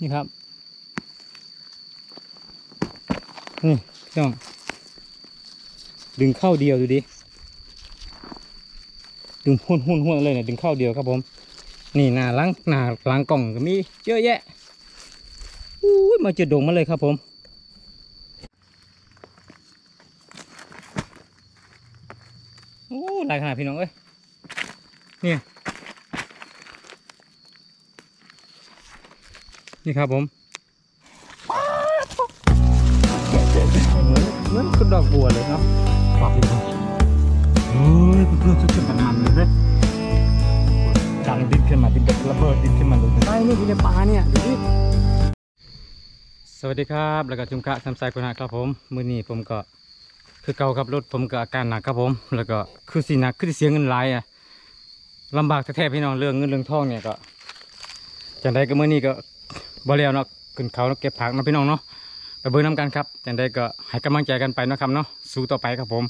นี่ครับ นี่พี่น้องดึงเข้าเดียวดูดิ ดึงหุ่นหุ่นหุ่นเลยเนี่ยดึงเข้าเดียวครับผม นี่หน้าล้างหน้าล้างกล่องก็มีเยอะแยะอู้ยมาเจอดงมาเลยครับผมโอ้หลายขนาดพี่น้องเอ้ยนี่ย นี่ครับผมเหมือนเหมือนกระดอกบัวเลยเนาะปรับดีกว่าเฮ้ยเพื่อนๆสุดๆมันๆเลยเว้ยดังดินขึ้นมาดินแบบระเบิดดินขึ้นมาเลยใช่นี่อยู่ในป่าเนี่ยดูดิสวัสดีครับแล้วก็จุงกะทำสายคุณนะครับผม มื้อนี้ผมก็คือเก่าครับรถผมก็อาการหนักครับผม แล้วก็คือสีหนักคือสิเสียเงินหลายอะลำบากแท้ๆพี่น้องเรื่องเงินเรื่องทองเนี่ยก็จังใดก็เมื่อนี้ก็ บ่แล้วเนาะขึ้นเขาเนาะเก็บผักเนาะพี่น้องเนาะไปเบิ่งน้ำกันครับจังใดก็ให้กำลังใจกันไปเนาะครับเนาะสู้ต่อไปครับผม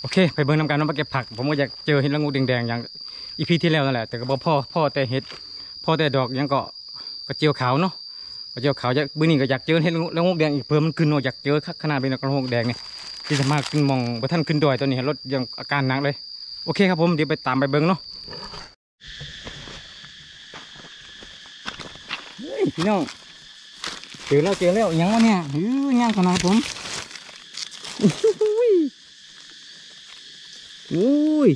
โอเค ไปเบิ่งน้ำกันเนาะมาเก็บผัก ผมก็อยากเจอเห็ดละงูแดงๆอย่างอีพีที่แล้วนั่นแหละแต่ก็บ่พ่อพ่อแต่เห็ดพ่อแต่ดอกยังก็กระเจียวขาวเนาะกระเจียวขาวอยากมื้อนี้ก็อยากเจอเห็ดละงูแดงอีกเพิ่มมันขึ้นเนาะอยากเจอขนาดเป็นกระโงแดงเนี่ยที่จะมาขึ้นมองว่าท่านขึ้นดอยตัวนี้รถยังอาการหนักเลยโอเคครับผมเดี๋ยวไปตามไปเบิ้งเนาะเฮ้ย พี่น้องเจอแล้วเจอแล้วยังวะเนี่ยฮือยังขนาดผมอุ้ยโอ้ย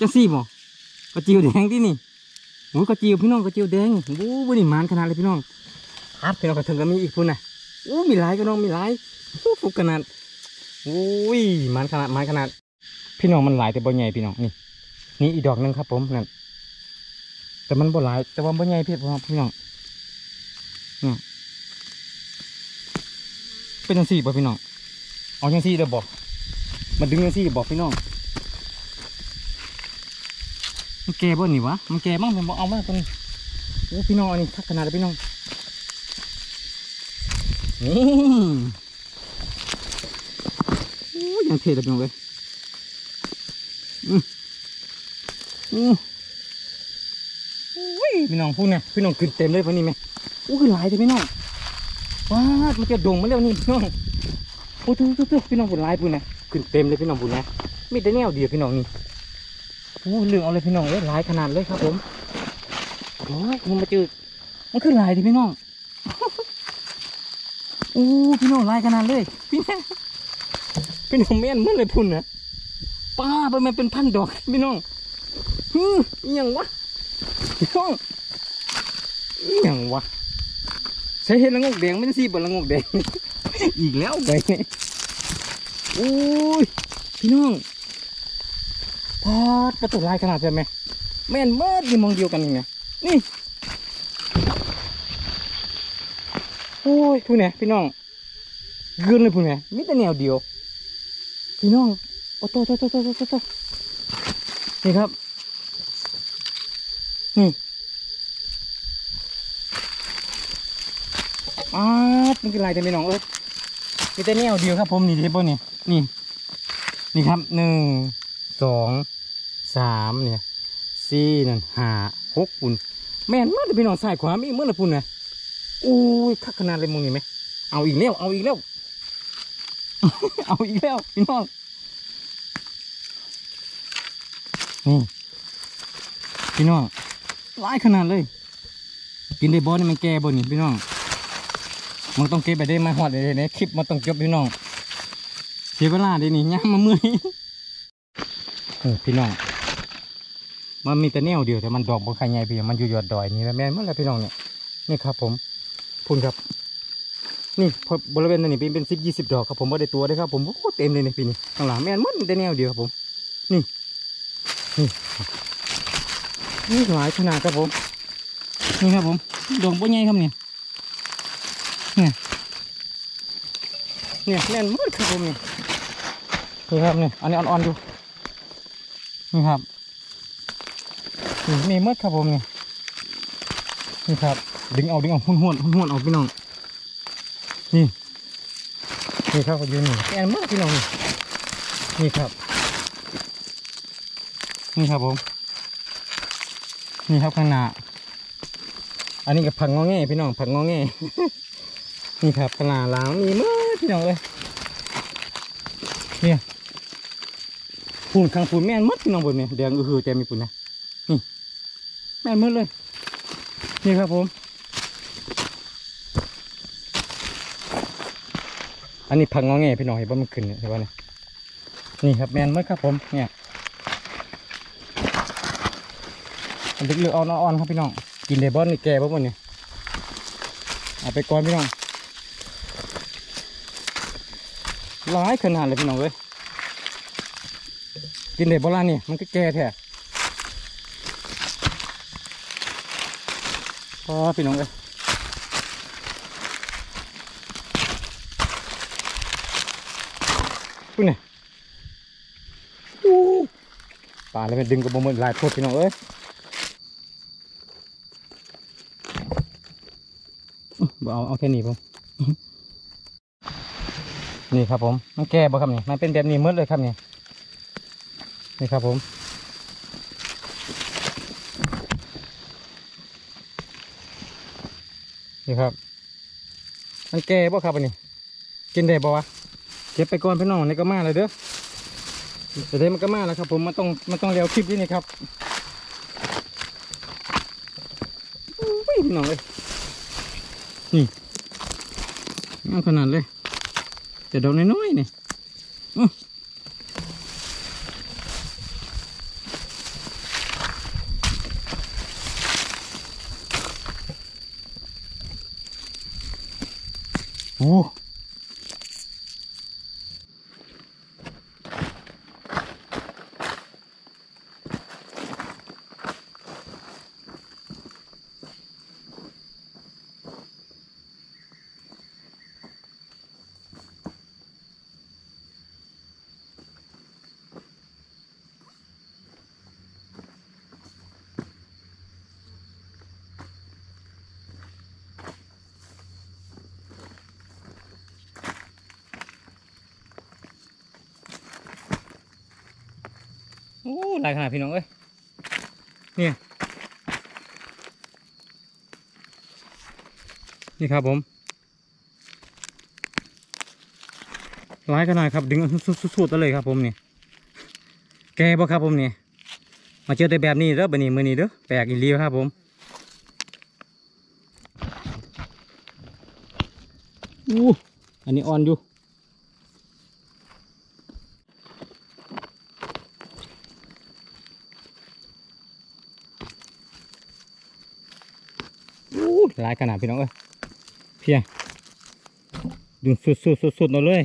จังสี่บ่กระจิวแดงที่นี่โอ้ยกระจิวพี่น้องกระจิวแดงโอ้ยวันนี้มันขนาดเลยพี่น้องครับพี่น้องกระเทิงก็มีอีกพุ่นน่ะโอ้มีหลายก็น้องมีหลายโอ้ฟุกขนาดโอ้ยมันขนาดมันขนาด พี่น้องมันหลายแต่บ่ใหญ่พี่น้องนี่นี่อีดอกนึงครับผมนั่น แต่มันบ่หลายแต่ว่าบ่ใหญ่พี่พี่น้องพี่น้องนี่เป็นจังซี่บ่พี่น้องเอาจังซี่เด้อบอกมันดึงจังซี่บอกพี่น้องมันแก่บ่นี่วะมันแก่บ้างมันบ่เอามาตรงนี้โอ้พี่น้องอันนี้ทักขนาดเลยพี่น้องโอ้ยยังเทเลยพี่น้องเลยอืมอืมโอ้ย พี่น้องพูดเนี่ยพี่น้องขึ้นเต็มเลยพอนี้ไหมโอ้ยหลายเลยพี่น้องว้ามันจะโด่งมาแล้วนี่พี่น้องโอ้ทุกทุกทุกพี่น้องพูดหลายพูดนะขึ้นเต็มเลยพี่น้องพูดนะมีแต่แนวเดียวพี่น้องนี่โอ้เรื่องเอาเลยพี่น้องเลยหลายขนาดเลยครับผมโอ้ยมันมาเจอมันขึ้นหลายดิพี่น้องโอ้พี่น้องลายขนาดเลยพี่น้องพี่น้องแม่นเมื่อนเลยพุ่นนะป้าไปมันเป็นพันดอกพี่น้องฮึยังวะพี่น้อง อหยังวะใช้เห็ดละงกแดงไม่ใช่สีบละงกแดงอีกแล้วไปโอ้ยพี่น้องพอดประตูลายขนาดใช่ไหมแม่นเมื่อนี่มองเดียวกันนี่ไงนี่โอ้ยพูดเนี่ยพี่น้องเกินเลยพูดเนี่ยมีแต่แนวเดียว พี่น้องโอ้โตโตโตโตโตโตนี่ครับนี่ อ้าดมันคือลายแต่พี่น้องเอ้ยมีแต่แนวเดียวครับผมนี่ที่บนนี่นี่ นี่ครับหนึ่งสองสามเนี่ยสี่นั่นห้าหกปุ่นแม่นมากเลยพี่น้องสายขวามีเมื่อไรปุ่นนะอุ้ยคักขนาดเลยมึงนี่ไหมเอาอีกแล้วเอาอีกแล้ว เอาอีกแล้วพี่น้องนี่พี่น้องร้ายขนาดเลย กินได้บอนี่มันแก่บนนี่พี่น้อง มันต้องเก็บไปได้มาหอดเลยในคลิปมันต้องจบพี่น้องเสียเวลาเดี๋ยวนี้ย่ามาเมื่อยโอ้พี่น้อง มันมีแต่แนวเดียวแต่มันดอกบนไข่ใหญ่พี่มันอยู่ยอดดอยนี่แหละแม่นเมื่อไรพี่น้องเนี่ยนี่ครับ ผมพูนครับ นี่พอบริเวณนั้นนี่เป็นเป็นสิบยี่สิบดอกครับผมบ่ได้ตัวได้ครับผมโอ้โหเต็มเลยในปีนี้ข้างหลังแม่นมันแต่แนวเดียวครับผม นี่นี่นี่หลายขนาดครับผม นี่ครับผมดอกบ่ใหญ่ครับเนี่ย เนี่ยเนี่ยแน่นมากครับผมเนี่ยนี่ครับเนี่ยอันนี้อ่อนๆอยู่นี่ครับนี่นี่มดครับผมเนี่ยนี่ครับ ดึงเอาดึงเอาหุ่นหุ่นหุ่นหุ่นเอาพี่น้องนี่นี่ครับอยู่นี่แอนมากพี่น้องนี่นี่ครับ นี่ครับผม นี่ครับข้างหน้าอันนี้กับผักงอแงพี่น้องผักงอแง นี่ครับขนาดล้างมีมื่อพี่น้องเลยเนี่ยปูนข้างปูนแม่นหมดพี่น้องบนเนี่ยแดงอือหือแต่มีปูนนะนี่แม่นหมดเลย นี่ครับผม อันนี้ผักงอแงพี่น้องเห็นว่ามันขึ้นเนี่ยเห็นป่ะเนี่ยนี่ครับแม่นหมดครับผมเนี่ยอันเลือกเอาอ่อนครับพี่น้องกินได้บ่นี่แก่บ่หมดเนี่ยเอาไปก่อนพี่น้อง ร้ายขนาดเลยพี่น้องเว้ยกินเด็ดโบราณนี่มันก็แก่แท้พอพี่น้องเอ้ยพูดเนี่ยป่าเลยมันดึงกระบอกมันหลายโพดพี่น้องเอ้ยบ่เอาเอาแค่นี้ผม นี่ครับผม มันแก่บ่ครับนี่ มันเป็นแบบนี้หมดเลยครับนี่ นี่ครับผม นี่ครับ มันแก่บ่ครับอันนี้ กินได้บ่วะ เก็บไปก่อนพี่น้องนี่ก็มาเลยเด้อแต่เดี๋ยวมันก็มาแล้วครับผม มันต้อง มันต้องเร็วคลิปนี้นี่ครับอุ้ยพี่น้องเลยนี่งามขนาดเลย แต่ดอกน้อยๆนี่ โอ้หลายขนาดพี่น้องเอ้ยนี่นี่ครับผมหลายขนาดครับดึงสุดๆเลยครับผมนี่แกบ่ครับผมนี่มาเจอแต่แบบนี้เด้อบันนี้มือนี้เด้อแปลกอีหลีครับผมอู้อันนี้อ่อนอยู่ อู้ หลายขนาดพี่น้องเอ้ยเพียดึงสุดสุดสุดสุดๆๆเลย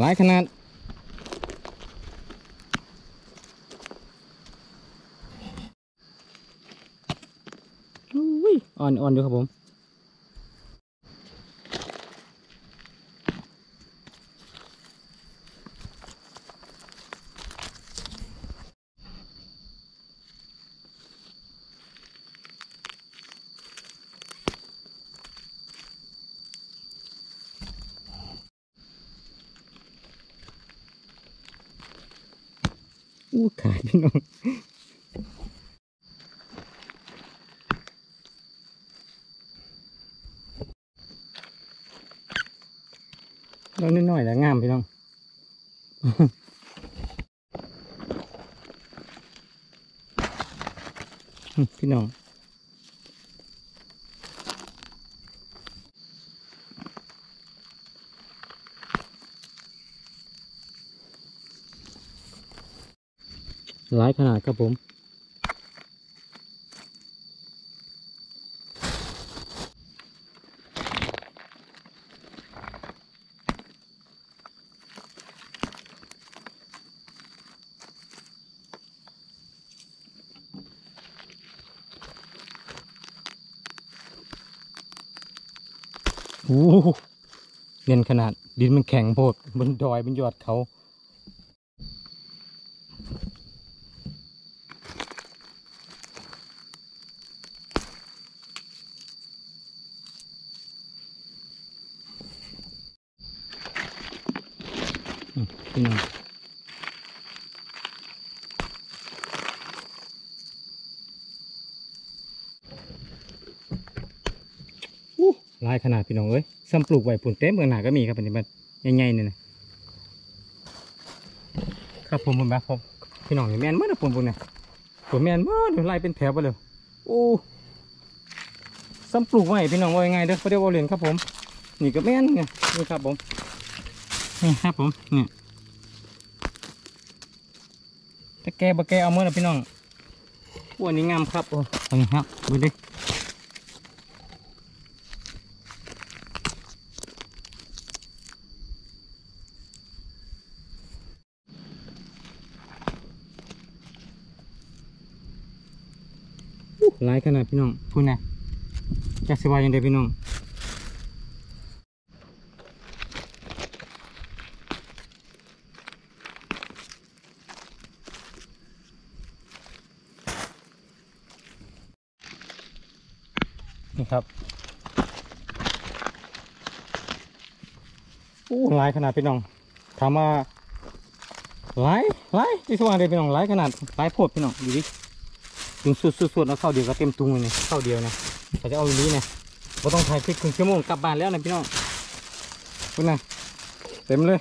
หลายขนาดอุ้ยอ่อนอ่อนอยู่ครับผมอู้ ขาดพี่น้องเรานิดหน่อยแล้วงามพี่น้องพี่น้อง หลายขนาดครับผมโอ้โหเน้นขนาดดินมันแข็งโพดบนดอยบนยอดเขา ลายขนาดพี่น้องเอ้ยซ้ำปลูกไว้ปุ่นเต็มเมืองหนาก็มีครับอันนี้มันใหญ่ๆเนี่ยครับผมผมแบบผมพี่น้องนี่แมนเมื่อนะปุ่นปุ่นเนี่ยปุ่นแมนเมื่อเดี๋ยวไล่เป็นแถวไปเลยโอ้ซ้ำปลูกไว้พี่น้องว่ายังไงเด้อเขาเรียกว่าเรียนครับผม นี่ก็แมนไงนี่ครับผมนี่ครับผมนี่ถ้าแกบ่แกเอาเมื่อนะพี่น้องอ้วนนี้งามครับโอ้อันนี้ครับดูดิ หลายขนาดพี่น้องพูดนะจะสบายยังไงพี่น้องนี่ครับอู้หลายขนาดพี่น้องถามว่าหลายหลายที่สว่างเลยพี่น้องหลายขนาดหลายโพดพี่น้องดูดิ ถึงสุดๆๆแล้วเข้าเดียวก็เต็มตุงเลยนี่เข้าเดียวนะแต่จะเอาอย่างนี้นะเราต้องถ่ายคลิปครึ่งชั่วโมงกลับบ้านแล้วนะพี่น้องคุณนะเต็มเลย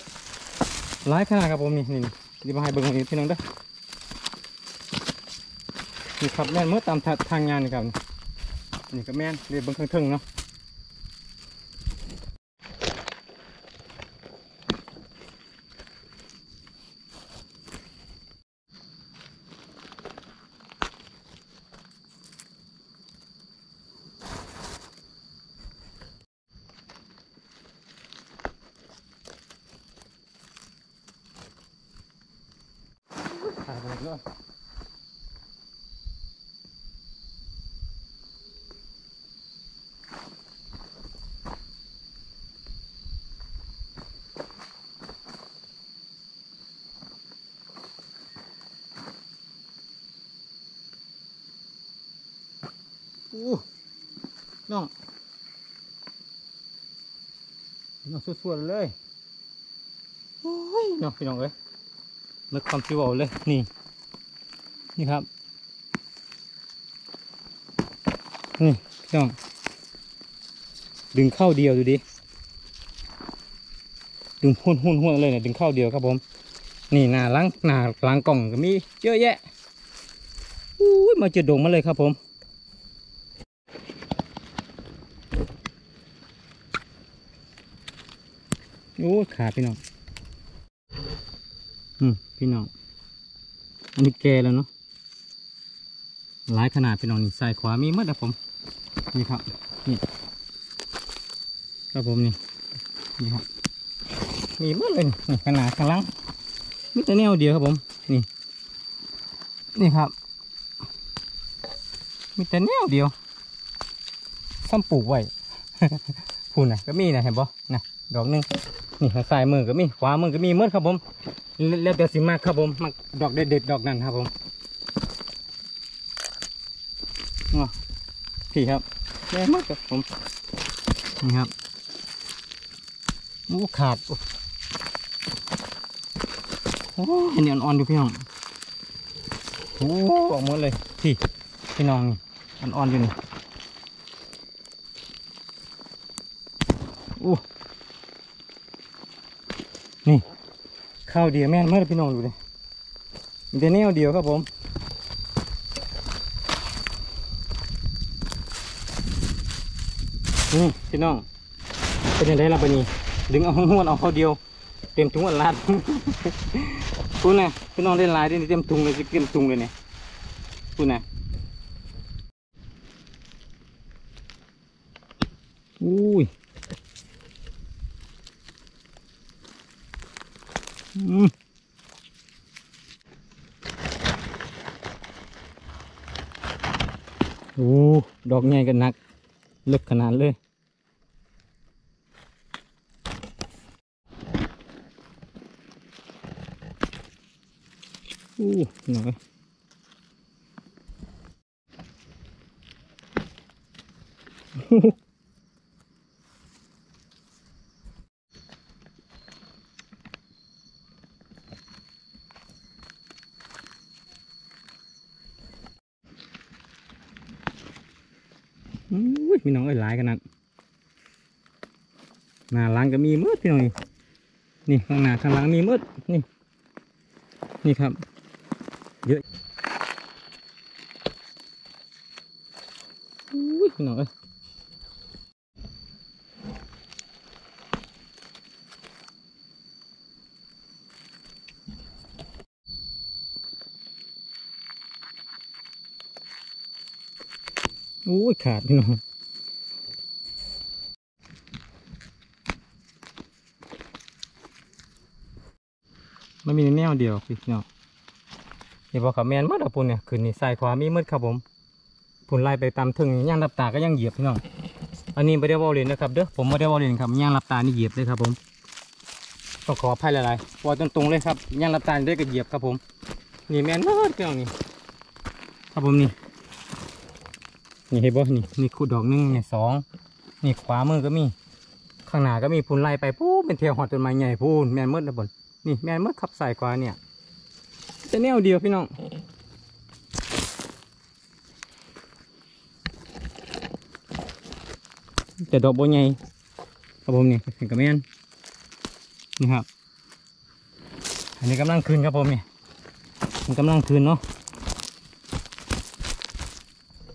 หลายขนาดครับผมนี่นี่นี่มาให้เบิ้งอีกพี่น้องเด้อนี่ครับแม่นเมื่อตามทางงานนี่ครับนี่ก็แม่นเรียบเบิ้งเครื่องเนาะ ถ่ายไปเลยอู้น้องน้องสวดๆเลยโอ้ยน้องพี่น้องเอ้ย นึกความคิดว่าเลย นี่ นี่ครับ นี่จ้องดึงเข้าเดียวดูดิ ดึงหุ่นหุ่นหุ่นเลยเนี่ยดึงเข้าเดียวครับผม นี่หน้าล้างหน้าล้างกล่องก็มีเยอะแยะอู้ยมาเจอดงมาเลยครับผมโอ้ขาพี่น้อง อืมพี่น้อง อันนี้แกแล้วเนาะ หลายขนาดพี่น้องนี่ซ้ายขวามีมัดนะผม นี่ครับ นี่ครับผมนี่ นี่ครับ มีมัดเลยนี่ขนาดข้างล่างมีแต่แนวเดียวครับผม นี่ นี่ครับ มีแต่แนวเดียวซ้ำปลูกไว้พูนนะก็มีนะเห็นปะนะดอกหนึง นี่ทางซ้ายมือก็มีขวามือก็มีหมืดครับผม แล้วแต่สิมากครับผมมักดอกเด็ดๆดอกนั้นครับผมพี่ครับแย่มากครับผมนี่ครับโอ้ขาดโอ้โอ้อันอ่อนๆดูพี่น้องโอ้ออกหมดเลยพี่พี่น้องนี่อ่อนๆอยู่นี่โอ้ ข้าวเดียวแม่นเมื่อพี่น้องดูเลยมีแต่แนวเดียวครับผมนี่พี่น้องเป็นยังไงล่ะปนี่ดึงเอาห้วนเอาข้าวเดียว เต็มถุงอันลาดคุณนะพี่น้องได้หลายได้เต็มถุงเลยสิเต็มถุงเลยเนี่ยคุณนะอุ้ย อืมโอ้ ดอกใหญ่กันนักเลิกขนาดเลยอู้หน่อยอุ้ ยมีน้องเอ้ยหลายขนาดหน้าหลังก็มีมืดพี่น้องนี่นี่ข้างหน้าข้างหลังมีมืดนี่ นี่ครับ เยอะอุ้ยพี่น้องเอ้ยอุ้ยขาดพี่น้อง มันมีแนวเดียวพี่น้องเดี๋ยวพอเขาแมนมืดอาปุ่นเนี่ยขึ้นนี่ซ้ายขวามีมืดครับผมปุ่นไล่ไปตามถึงย่างรับตาก็ยังเหยียบพี่น้องอันนี้ไม่ได้วอลเลนนะครับเด้อผมไม่ได้วอลเลนครับย่างรับตานี่เหยียบเลยครับผมต้องขออภัยหลายๆวอลตรงๆเลยครับย่างรับตาได้ก็เหยียบครับผมนี่แมนมืดพี่น้องนี่ครับผมนี่นี่เห็นบ่นี่นี่คูดดอกหนึ่งนี่สองนี่ขวามือก็มี ข้างหน้าก็มีปุ่นไล่ไปปู๊เป็นเทียวหอดต้นไม้ใหญ่พูนแมนมืดนะบน นี่แม่นมดขับสายกว่าเนี่ย จะแนวเดียวพี่น้องแต่ดอกโบใหญ่ครับผมนี่เห็นกับแม่นนี่ครับ อันนี้กำลังคืนครับผมนี่มันกำลังคืนเนาะ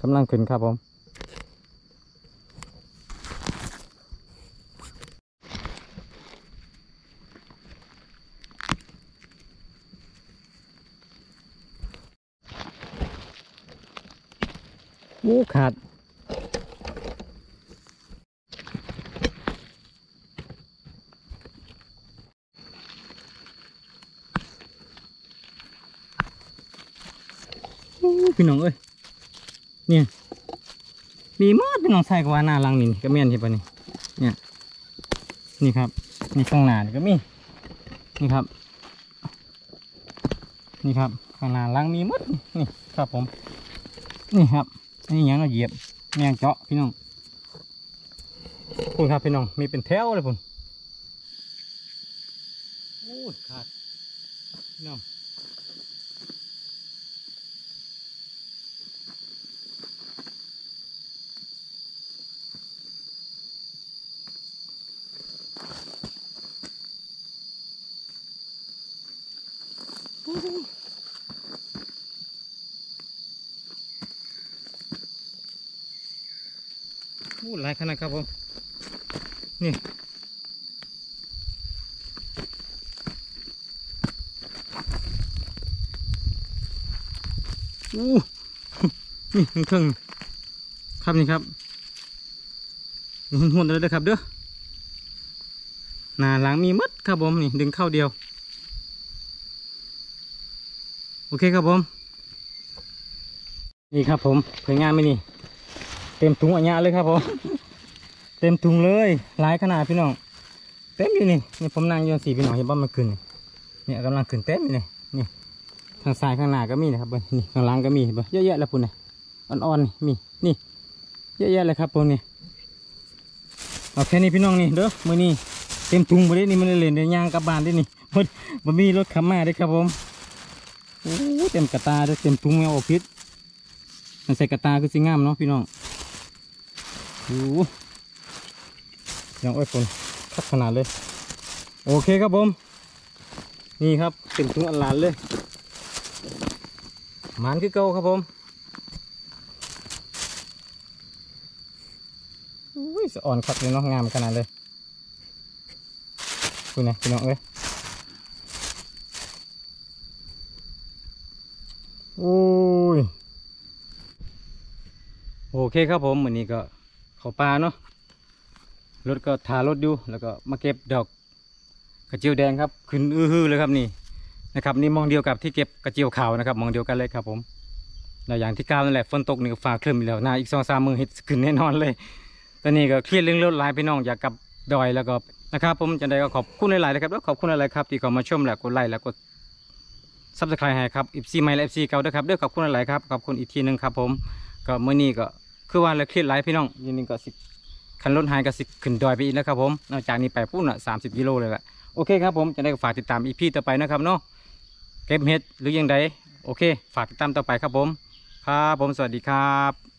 กำลังคืนครับผม พี่น้องเอ้ยเนี่ยมีมากพี่น้องใส่กว่าหน้าลังนี่ก็แม่นใช่ปะนี่เนี่ยนี่ครับนี่ข้างหน้านก็มีนี่ครับ นี่ครับข้างหน้าลังมีมดนี่ครับผม นี่ครับนี่ยังเราเหยียบแมงเจาะพี่น้องคุณครับพี่น้องมีเป็นแถวเลยพุ่นโอ้ยขาดพี่น้อง อ้หลายขนาดครับผม นี่โอ้นี่เครื่องครับนี่ครับหุ่นๆเลยนะครับเด้อหน้าหลังมีมัดครับผมนี่ดึงเข้าเดียว โอเคครับผม นี่ครับผมผลงานไม่นี่ เต็มถุงอันยะเลยครับผม เต็มถุงเลย หลายขนาดพี่น้อง เต็มอยู่นี่นี่ผมนั่งอยู่สี่พี่น้องเห็นบ้ามันขึ้นนี่เนี่ยกำลังขึ้นเต็มอยู่นี่นี่ ทางซ้ายข้างหน้าก็มีนะครับเบิ่งนี่ข้างหลังก็มีเห็นบ่เยอะแยะแล้วปุ่นนี่อ่อนๆนี่มีนี่ เยอะแยะเลยครับปุ่นนี่เอาแค่นี้พี่น้องนี่เด้อมื้อนี้เต็มถุงบ่ได้นี่มันเล่นได้ย่างกลับบ้านได้นี่บ่บ่มีรถขับมาได้ครับผม โอ้เต็มกระตาเด้อเต็มถุงแมวออกพิษมันใส่กระตาคือสิงามเนาะพี่น้องโอ้ยังอ้อยปุ่นคักขนาดเลย โอเคครับผม นี่ครับเต็มถุงอันหลานเลยหมันคือเก่าครับผมอุ้ยสะอ่อนคักเลยเนาะงามขนาดเลยคุณนะพี่น้องเอ้ยโอ้ยโอ เคครับผมวันนี้ก็เข้าป่าเนาะรถก็ทารถอยู่แล้วก็มาเก็บดอกกระเจียวแดงครับขึ้นอื้อฮือเลยครับนี่นะครับนี่มองเดียวกับที่เก็บกระเจียวขาวนะครับมองเดียวกันเลยครับผมแล้วอย่างที่กล่าวนั่นแหละฝนตกนี่ก็ฟ้าคลึ้มแล้วหน้าอีกสองสามมือเห็ดขึ้นแน่นอนเลยตอนนี้ก็เครียดเรื่องรถลายพี่น้องอยากกลับดอยแล้วก็นะครับผมจะได้ก็ขอบคุณหลายๆนะครับแล้วขอบคุณหลายๆครับที่เข้ามาชมและกดไลค์และกด subscribe ให้ครับ FC ใหม่และ FC เก่าด้วยครับด้วยขอบคุณหลายๆครับขอบคุณอีกทีหนึ่งครับผมก็เมื่อนี้ก็ คือว่าเราเครียดหลายพี่น้องอยินดีก็สิคันรถหายก็สิขึ้นดอยไปอีกแล้วครับผมนอกจากนี้ไปพุ่นอะสามสิบกิโลเลยแหละโอเคครับผมจะได้ฝากติดตามอีพีต่อไปนะครับเนาะเก็บเห็ดหรือยังไงโอเค ฝากติดตามต่อไปครับผม ครับผมสวัสดีครับ